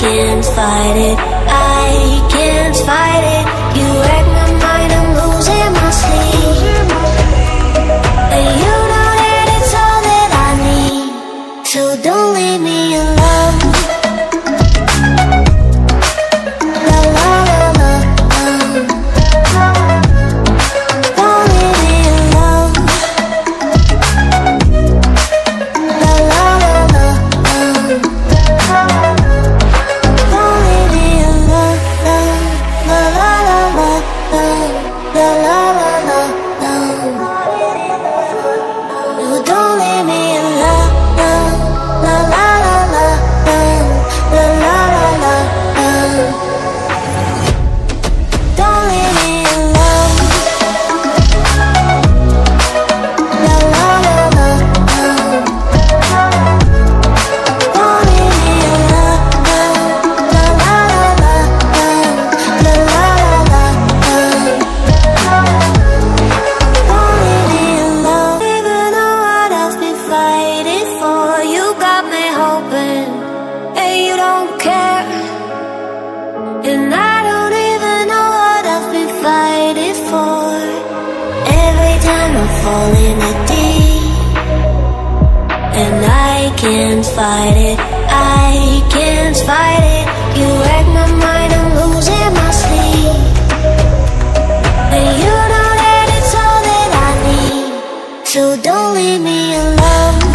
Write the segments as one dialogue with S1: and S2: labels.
S1: can't fight it. I can't fight it. time I fall in a deep And I can't fight it, I can't fight it. You wreck my mind, I'm losing my sleep. And you know that it's all that I need. So don't leave me alone.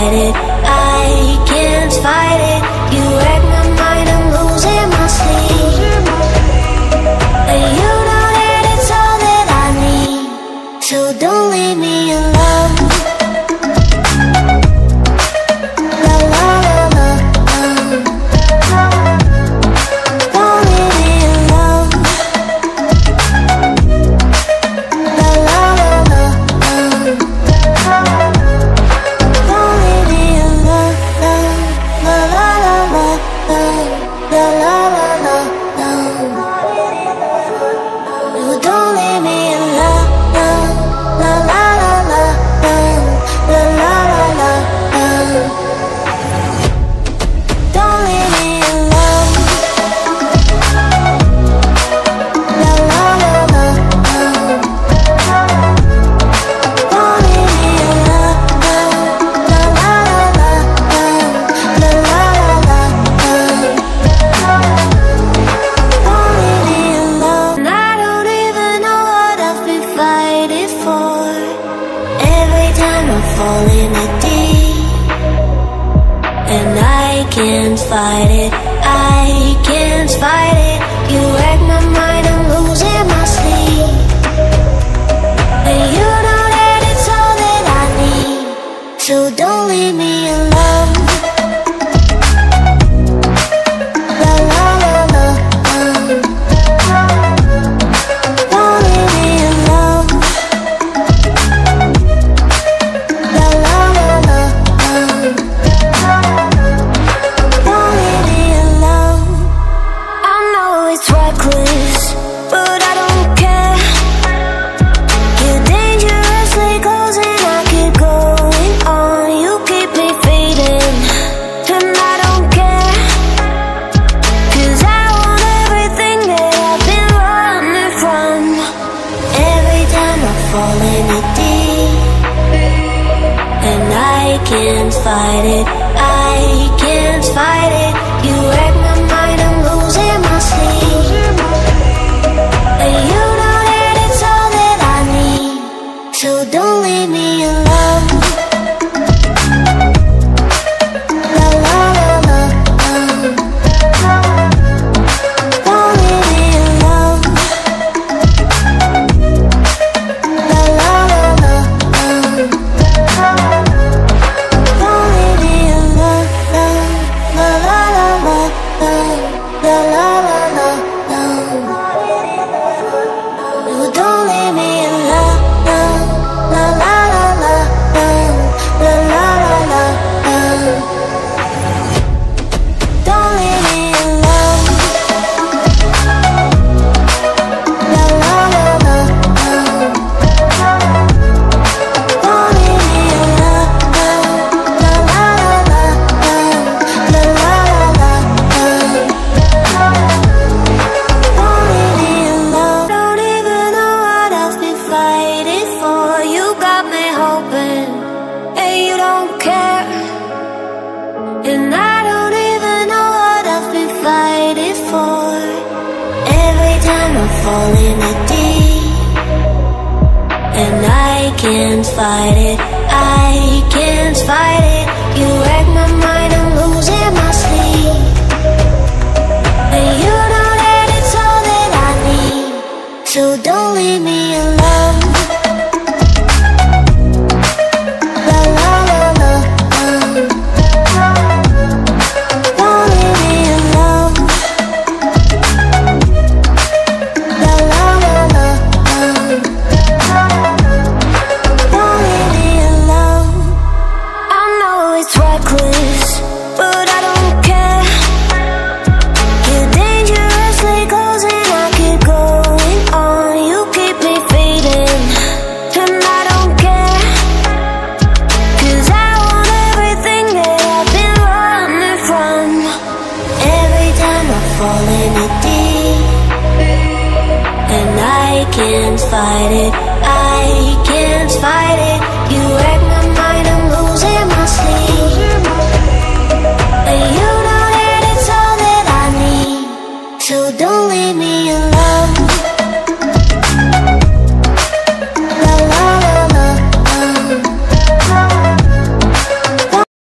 S1: fight it. I can't fight it. You wreck fall in a deep And I can't fight it, I can't fight it. You act deep And I can't fight it, I can't fight it. You wreck my mind, I'm losing my sleep. And you know that it's all that I need. So don't leave me alone. can't fight it. I can't fight it.